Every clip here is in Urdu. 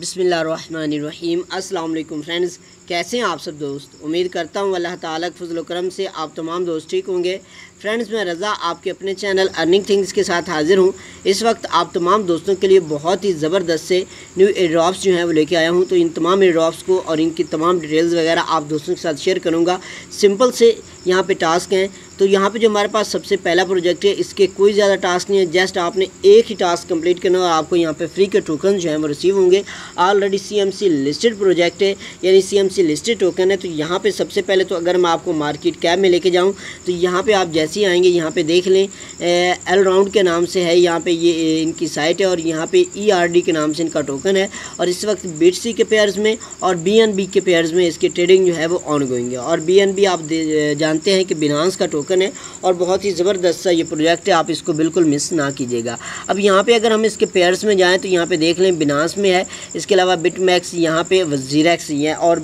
بسم اللہ الرحمن الرحیم۔ السلام علیکم فرینڈز، کیسے ہیں آپ سب دوست؟ امید کرتا ہوں اللہ تعالیٰ کے فضل و کرم سے آپ تمام دوست ٹھیک ہوں گے۔ فرینڈز، میں رضا آپ کے اپنے چینل ارننگ تھنگز کے ساتھ حاضر ہوں۔ اس وقت آپ تمام دوستوں کے لیے بہت ہی زبردست سے نیو ایئر ڈراپس جو ہیں وہ لے کے آیا ہوں۔ تو ان تمام ایئر ڈراپس کو اور ان کی تمام ڈیٹیلز وغیرہ آپ دوستوں کے ساتھ شیئر کروں گا۔ سمپل سے یہاں پہ ٹاسک ہیں۔ تو یہاں پہ جو ہمارے پاس سب سے پہلا پروجیکٹ ہے، اس کے کوئی زیادہ ٹاسک نہیں ہے، جسٹ آپ نے ایک ہی ٹاسک کمپلیٹ کرنا اور آپ کو یہاں پہ فری کے ٹوکن جو ہیں وہ ریسیو ہوں گے۔ Already C M C listed project ہے یعنی C M C listed token ہے۔ تو یہاں پہ سب سے پہلے تو اگر میں آپ کو مارکیٹ کیب میں لے کے جاؤں، تو یہاں پہ آپ جیسے ہی آئیں گے، یہاں پہ دیکھ لیں۔ ایل راؤنڈ کے نام سے ہے، یہاں پہ یہ ان کی سائٹ ہے اور یہاں پہ ای آر ڈی کے نام سے ان کا ٹوکن ہے۔ اور اس وقت بیٹ سی کے پیئرز میں اور بی این بی کے پیئرز میں اس کی ٹریڈنگ جو ہے وہ آن گوئنگ ہے۔ اور بی این بی آپ جان جانتے ہیں کہ بینانس کا ٹوکن ہے اور بہت ہی زبردست سا یہ پروجیکٹ ہے، آپ اس کو بالکل مس نہ کیجیے گا۔ اب یہاں پہ اگر ہم اس کے پیئرس میں جائیں تو یہاں پہ دیکھ لیں بنانس میں ہے، اس کے علاوہ بٹ میکس یہاں پہ وزیریکس یہ ہے اور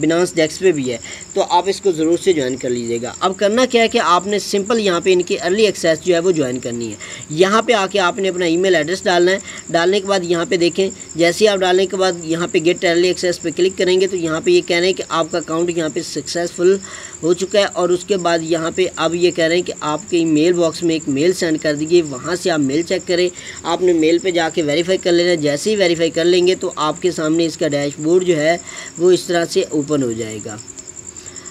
بنانس ڈیکس پہ بھی ہے۔ تو آپ اس کو ضرور سے جوائن کر لیجیے گا۔ اب کرنا کیا ہے کہ آپ نے سمپل یہاں پہ ان کی ارلی ایکسیس جو ہے وہ جوائن کرنی ہے۔ یہاں پہ آ کے آپ نے اپنا ای میل ایڈریس ڈالنا ہے۔ ڈالنے کے بعد یہاں پہ دیکھیں، جیسے ہی آپ ڈالنے کے بعد یہاں پہ گیٹ ارلی ایکسیس پہ کلک کریں گے تو یہاں پہ یہ کہہ رہے ہیں کہ آپ کا اکاؤنٹ یہاں پہ سکسیزفل ہو چکا ہے اور اس کے بعد یہاں پہ اب یہ کہہ رہے ہیں کہ آپ کے میل باکس میں ایک میل سینڈ کر دیجیے وہاں سے آپ میل چیک کریں۔ آپ نے میل پہ جا کے ویریفائی کر لینا، جیسے ہی ویریفائی کر لیں گے تو آپ کے سامنے اس کا ڈیش بورڈ جو ہے وہ اس طرح سے اوپن ہو جائے گا۔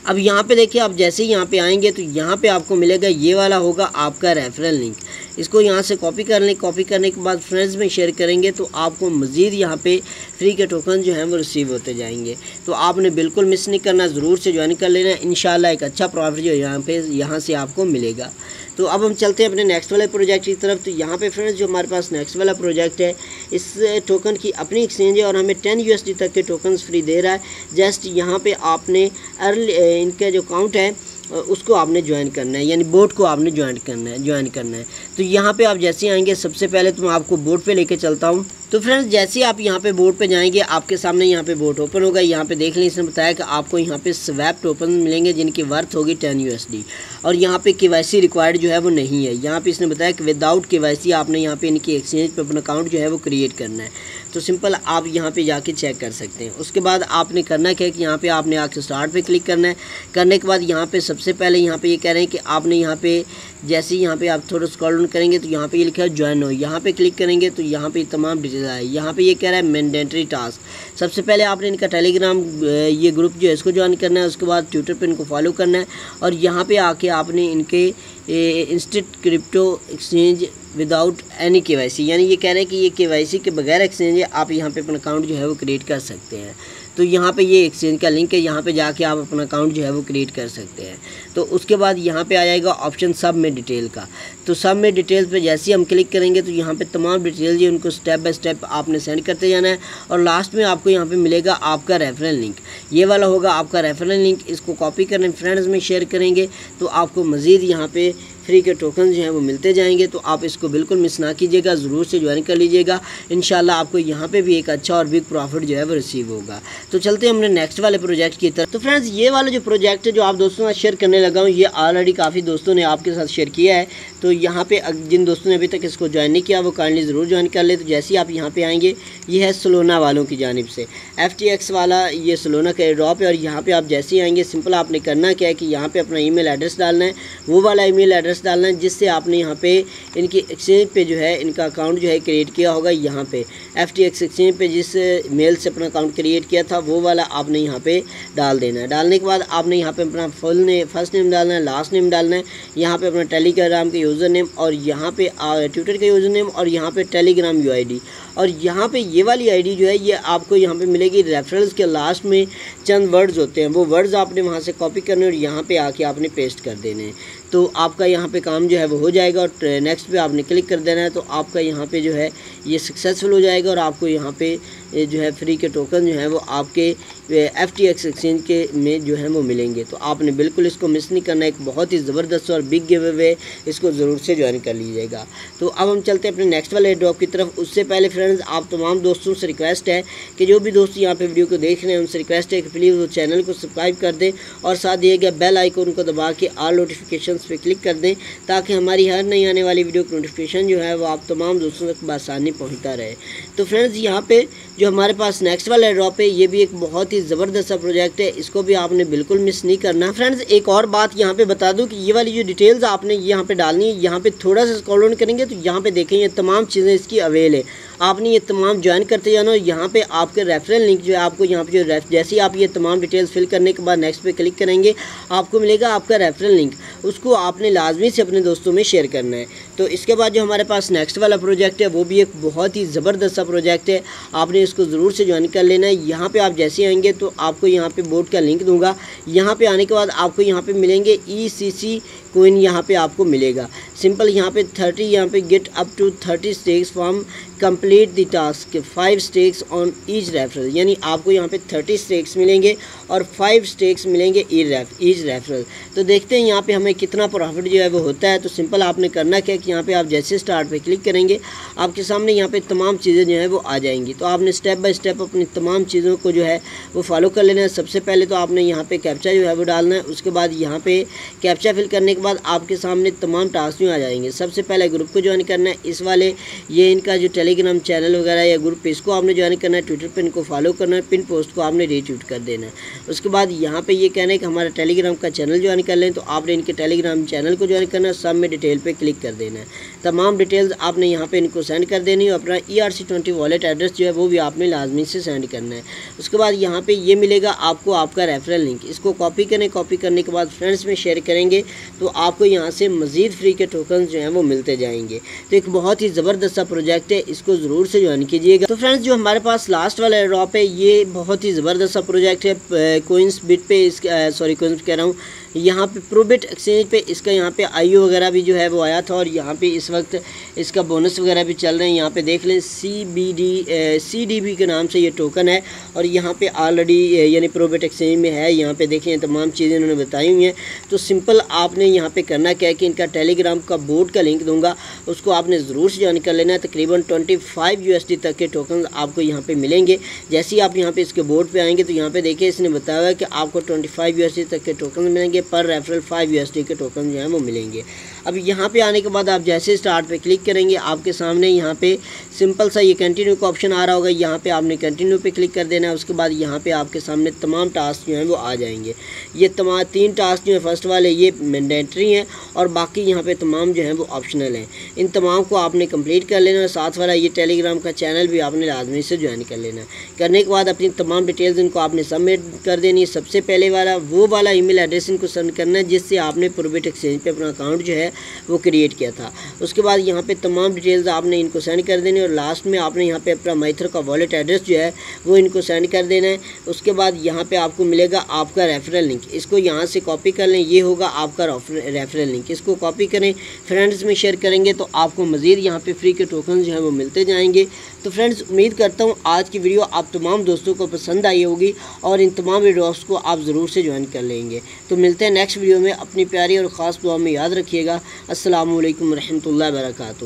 اب یہاں پہ دیکھیں، آپ جیسے ہی یہاں پہ آئیں گے تو یہاں پہ آپ کو ملے گا، یہ والا ہوگا آپ کا ریفرل لنک۔ اس کو یہاں سے کاپی کر لیں۔ کاپی کرنے کے بعد فرینڈز میں شیئر کریں گے تو آپ کو مزید یہاں پہ فری کے ٹوکن جو ہیں وہ ریسیو ہوتے جائیں گے۔ تو آپ نے بالکل مس نہیں کرنا، ضرور سے جوائن کر لینا۔ انشاءاللہ ایک اچھا پروفٹ جو یہاں پہ، یہاں سے آپ کو ملے گا۔ تو اب ہم چلتے ہیں اپنے نیکسٹ والے پروجیکٹ کی طرف۔ تو یہاں پہ فرینڈز جو ہمارے پاس نیکسٹ والا پروجیکٹ ہے، اس ٹوکن کی اپنی ایکسچینج ہے اور ہمیں ٹین یو ایس ڈی تک کے ٹوکنز فری دے رہا ہے۔ جسٹ یہاں پہ آپ نے ارلی ان کا جو اکاؤنٹ ہے اس کو آپ نے جوائن کرنا ہے یعنی بوٹ کو آپ نے جوائن کرنا ہے جوائن کرنا ہے۔ تو یہاں پہ آپ جیسے آئیں گے، سب سے پہلے تو میں آپ کو بوٹ پہ لے کے چلتا ہوں۔ تو فرینڈز جیسے آپ یہاں پہ بورڈ پہ جائیں گے، آپ کے سامنے یہاں پہ بورڈ اوپن ہوگا۔ یہاں پہ دیکھ لیں، اس نے بتایا کہ آپ کو یہاں پہ سویپ ٹوپن ملیں گے، جن کی ورتھ ہوگی ٹین یو ایس ڈی اور یہاں پہ کے وائی سی ریکوائرڈ جو ہے وہ نہیں ہے۔ یہاں پہ اس نے بتایا کہ without K Y C آپ نے یہاں پہ ان کی ایکسچینج پہ اپنا اکاؤنٹ جو ہے وہ کریٹ کرنا ہے۔ تو سمپل آپ یہاں پہ جا کے چیک کر سکتے ہیں اس کے بعد آپ نے کرنا کیا کہ یہاں پہ آپ نے آ کے اسٹارٹ پہ کلک کرنا ہے کرنے کے بعد یہاں پہ سب سے پہلے یہاں پہ یہ کہہ رہے ہیں کہ آپ نے یہاں پہ جیسے ہی یہاں پہ آپ تھوڑا اسکال ڈاؤن کریں گے تو یہاں پہ یہ لکھا ہے جوائن ہو یہاں پہ کلک کریں گے تو یہاں پہ تمام ڈیٹیل آئے یہاں پہ یہ کہہ رہا ہے مینڈیٹری ٹاسک سب سے پہلے آپ نے ان کا ٹیلی گرام یہ گروپ جو ہے اس کو جوائن کرنا ہے اس کے بعد ٹویٹر پہ ان کو فالو کرنا ہے اور یہاں پہ آ کے آپ نے ان کے instant crypto exchange without any K Y C یعنی یہ کہہ رہے ہیں کہ یہ کے وائی سی کے بغیر ایکسچینج ہے، آپ یہاں پہ اپنا اکاؤنٹ جو ہے وہ کریٹ کر سکتے ہیں۔ تو یہاں پہ یہ ایکسچینج کا لنک ہے، یہاں پہ جا کے آپ اپنا اکاؤنٹ جو ہے وہ کریٹ کر سکتے ہیں۔ تو اس کے بعد یہاں پہ آ جائے گا آپشن سب میں ڈیٹیل کا۔ تو سب میں ڈیٹیل پہ جیسے ہی ہم کلک کریں گے تو یہاں پہ تمام ڈیٹیل جو ان کو سٹیپ بائی سٹیپ آپ نے سینڈ کرتے جانا ہے۔ اور لاسٹ میں آپ کو یہاں پہ ملے گا آپ کا ریفرل لنک یہ والا ہوگا آپ کا ریفرل لنک اس کو کاپی کریں فرینڈز میں شیئر کریں گے۔ تو آپ کو مزید یہاں پہ فری کے ٹوکن جو ہیں وہ ملتے جائیں گے تو آپ اس کو بالکل مس نہ کیجیے گا، ضرور سے جوائن کر لیجیے گا۔ انشاءاللہ آپ کو یہاں پہ بھی ایک اچھا اور بگ پروفٹ جو ہے وہ ریسیو ہوگا۔ تو چلتے ہیں ہم نے نیکسٹ والے پروجیکٹ کی طرف۔ تو فرینڈز یہ والا جو پروجیکٹ ہے جو آپ دوستوں کے ساتھ شیئر کرنے لگا ہوں، یہ آلریڈی کافی دوستوں نے آپ کے ساتھ شیئر کیا ہے۔ تو یہاں پہ جن دوستوں نے ابھی تک اس کو جوائن نہیں کیا، وہ کائنڈلی ضرور جوائن کر لے تو جیسے ہی آپ یہاں پہ آئیں گے، یہ ہے سلونا والوں کی جانب سے۔ ایف ٹی ایکس والا، یہ سلونا کا ڈراپ ہے اور یہاں پہ آپ جیسے ہی آئیں گے سمپل آپ نے کرنا کیا ہے کہ یہاں پہ اپنا ای میل ایڈریس ڈالنا ہے۔ وہ والا ای میل ایڈریس ڈالنا ہے، جس سے آپ نے یہاں پہ ان کی ایکسچینج پہ جو ہے، ان کا اکاؤنٹ جو ہے کریٹ کیا ہوگا یہاں پہ۔ ایف ٹی ایکس ایکسچینج پہ جس میل سے اپنا اکاؤنٹ کریٹ کیا تھا، وہ والا آپ نے یہاں پہ ڈال دینا ہے۔ ڈالنے کے بعد آپ نے یہاں پہ اپنا فل نے فرسٹ نیم ڈالنا ہے لاسٹ نیم ڈالنا ہے۔ یہاں پہ اپنا ٹیلی گرام کا یوزر نیم اور یہاں پہ ٹویٹر کا یوزر نیم اور یہاں پہ Telegram U I D اور یہاں پہ یہ والی آئی ڈی جو ہے، یہ آپ کو یہاں پہ ملے گی ریفرنس کے لاسٹ میں۔ چند ورڈز ہوتے ہیں، وہ ورڈز آپ نے وہاں سے کاپی کرنے اور یہاں پہ آ کے آپ نے پیسٹ کر دینے ہیں۔ تو آپ کا یہاں پہ کام جو ہے وہ ہو جائے گا اور نیکسٹ پہ آپ نے کلک کر دینا ہے تو آپ کا یہاں پہ جو ہے یہ سکسیزفل ہو جائے گا اور آپ کو یہاں پہ جو ہے فری کے ٹوکن جو ہیں وہ آپ کے ایف ٹی ایکس ایکسچینج کے میں جو ہیں وہ ملیں گے۔ تو آپ نے بالکل اس کو مس نہیں کرنا، ایک بہت ہی زبردست اور بگ گیو وے اس کو ضرور سے جوائن کر لیجیے گا۔ تو اب ہم چلتے ہیں اپنے نیکسٹ والے ڈراپ کی طرف۔ اس سے پہلے فرینڈز آپ تمام دوستوں سے ریکویسٹ ہے کہ جو بھی دوست یہاں پہ ویڈیو کو دیکھ رہے ہیں، ان سے ریکویسٹ ہے کہ پلیز وہ چینل کو سبسکرائب کر دیں اور ساتھ دیے گیا بیل آئیکن کو دبا کے آل نوٹیفیکیشنس پہ کلک کر دیں تاکہ ہماری ہر نئی آنے والی ویڈیو کی نوٹیفیکیشن جو ہے وہ آپ تمام دوستوں تک بآسانی پہنچتا رہے۔ تو فرینڈز یہاں پہ جو ہمارے پاس نیکسٹ والا ڈراپ ہے، یہ بھی ایک بہت ہی زبردست پروجیکٹ ہے۔ اس کو بھی آپ نے بالکل مس نہیں کرنا۔ فرینڈز ایک اور بات یہاں پہ بتا دوں کہ یہ والی جو ڈیٹیلز آپ نے یہاں پہ ڈالنی ہے، یہاں پہ تھوڑا سا اسکول کریں گے تو یہاں پہ دیکھیں یہ تمام چیزیں اس کی اویل ہے۔ آپ نے یہ تمام جوائن کرتے جانا اور یہاں پہ آپ کے ریفرنس لنک جو ہے آپ کو یہاں پہ جو جیسے ہی آپ یہ تمام ڈیٹیلز فل کرنے کے بعد نیکسٹ پہ کلک کریں گے، آپ کو ملے گا آپ کا ریفرنس لنک اس کو آپ نے لازمی سے اپنے دوستوں میں شیئر کرنا ہے۔ تو اس کے بعد جو ہمارے پاس نیکسٹ والا پروجیکٹ ہے، وہ بھی ایک بہت ہی زبردست سا پروجیکٹ ہے۔ آپ نے اس کو ضرور سے جوائن کر لینا ہے۔ یہاں پہ آپ جیسے آئیں گے تو آپ کو یہاں پہ بورڈ کا لنک دوں گا۔ یہاں پہ آنے کے بعد آپ کو یہاں پہ ملیں گے ای سی سی کوئن یہاں پہ آپ کو ملے گا۔ سمپل یہاں پہ تھرٹی یہاں پہ get up to thirty stakes from complete the task five stakes on each referral یعنی آپ کو یہاں پہ تھرٹی اسٹیکس ملیں گے۔ اور فائیو اسٹیکس ملیں گے ایچ ریفرل تو دیکھتے ہیں یہاں پہ ہمیں کتنا پروفٹ جو ہے وہ ہوتا ہے. تو سمپل آپ نے کرنا کیا کہ یہاں پہ آپ جیسے اسٹارٹ پہ کلک کریں گے، آپ کے سامنے یہاں پہ تمام چیزیں جو ہیں وہ آ جائیں گی. تو آپ نے اسٹیپ بائی اسٹیپ اپنی تمام چیزوں کو جو ہے وہ فالو کر لینا ہے. سب سے پہلے تو آپ نے یہاں پہ کیپچا جو ہے وہ ڈالنا ہے. اس کے بعد یہاں پہ کیپچا فل کرنے کے بعد آپ کے سامنے تمام ٹاسک جو آ جائیں گے. سب سے پہلے گروپ کو جوائن کرنا ہے. اس والے یہ ان کا جو ٹیلی گرام چینل وغیرہ یا گروپ اس کو آپ نے جوائن کرنا ہے. ٹویٹر پہ ان کو فالو کرنا ہے. پن پوسٹ کو آپ نے ری ٹویٹ کر دینا ہے. اس کے بعد یہاں پہ یہ کہنا ہے کہ ہمارا ٹیلی گرام کا چینل جوائن کر لیں تو آپ نے ان کے ٹیلی گرام چینل کو جوائن کرنا ہے سب میں ڈیٹیل پہ کلک کر دینا ہے۔ تمام ڈیٹیلز آپ نے یہاں پہ ان کو سینڈ کر دینی اور اپنا E R C twenty wallet address جو ہے وہ بھی آپ نے لازمی سے سینڈ کرنا ہے۔ اس کے بعد یہاں پہ یہ ملے گا آپ کو آپ کا ریفرل لنک اس کو کاپی کریں کاپی کرنے کے بعد فرینڈس میں شیئر کریں گے تو آپ کو یہاں سے مزید فری کے ٹوکنز جو ہیں وہ ملتے جائیں گے۔ تو ایک بہت ہی زبردست سا پروجیکٹ ہے، اس کو ضرور سے جوائن کیجیے گا۔ تو فرینڈس جو ہمارے پاس لاسٹ والا ڈراپ ہے، یہ بہت ہی زبردست سا پروجیکٹ ہے۔ کوئنس بٹ پہ اس سوری کوئنس کہہ رہا ہوں۔ یہاں پہ پروبٹ ایکسچینج پہ اس کا یہاں پہ آئی او وغیرہ بھی جو ہے وہ آیا تھا اور یہاں پہ اس وقت اس کا بونس وغیرہ بھی چل رہے ہیں یہاں پہ دیکھ لیں C B D C D B کے نام سے یہ ٹوکن ہے اور یہاں پہ آلریڈی یعنی پروبٹ ایکسچینج میں ہے یہاں پہ دیکھیں تمام چیزیں انہوں نے بتائی ہوئی ہیں تو سمپل آپ نے یہاں پہ کرنا کیا ہے کہ ان کا ٹیلی گرام کا بورڈ کا لنک دوں گا اس کو آپ نے ضرور سے جوائن کر لینا ہے تقریباً twenty five U S D تک کے ٹوکن آپ کو یہاں پہ ملیں گے جیسے ہی آپ یہاں پہ اس کے بورڈ پہ آئیں گے تو یہاں پہ دیکھیں اس نے بتایا ہوا ہے کہ آپ کو twenty five U S D تک کے ٹوکن ملیں گے پر referral five U S D کے ٹوکن جو ہیں وہ ملیں گے۔ اب یہاں پہ آنے کے بعد آپ جیسے اسٹارٹ پہ کلک کریں گے، آپ کے سامنے یہاں پہ سمپل سا یہ کنٹینیو کا آپشن آ رہا ہوگا۔ یہاں پہ آپ نے کنٹینیو پہ کلک کر دینا ہے اس کے بعد یہاں پہ آپ کے سامنے تمام ٹاسک جو ہیں وہ آ جائیں گے۔ یہ تمام تین ٹاسک جو ہیں فرسٹ والے یہ مینڈیٹری ہیں اور باقی یہاں پہ تمام جو ہیں وہ آپشنل ہیں۔ ان تمام کو آپ نے کمپلیٹ کر لینا ہے ساتھ والا یہ ٹیلی گرام کا چینل بھی آپ نے لازمی سے جوائن کر لینا۔ ہے کرنے کے بعد اپنی تمام ڈیٹیلز ان کو آپ نے سبمٹ کر دینی۔ ہے سب سے پہلے والا، وہ والا ای میل ایڈریس ان کو سینڈ کرنا ہے، جس سے آپ نے پروبیٹ ایکسچینج پہ اپنا اکاؤنٹ جو ہے وہ کریٹ کیا تھا۔ اس کے بعد یہاں پہ تمام ڈیٹیلز آپ نے ان کو سینڈ کر دینی اور لاسٹ میں آپ نے یہاں پہ اپنا میتھر کا والیٹ ایڈریس جو ہے وہ ان کو سینڈ کر دینا ہے۔ اس کے بعد یہاں پہ آپ کو ملے گا آپ کا ریفرل لنک اس کو یہاں سے کاپی کر لیں، یہ ہوگا آپ کا ریفرل لنک اس کو کاپی کریں فرینڈز میں شیئر کریں گے تو آپ کو مزید یہاں پہ فری کے ٹوکنز جو ہیں وہ ملتے جائیں گے۔ تو فرینڈز امید کرتا ہوں آج کی ویڈیو آپ تمام دوستوں کو پسند آئی ہوگی اور ان تمام ویڈیوز کو آپ ضرور سے جوائن کر لیں گے۔ تو ملتے ہیں نیکسٹ ویڈیو میں. اپنی پیاری اور خاص دعا میں یاد رکھیے گا. السلام علیکم ورحمۃ اللہ وبرکاتہ.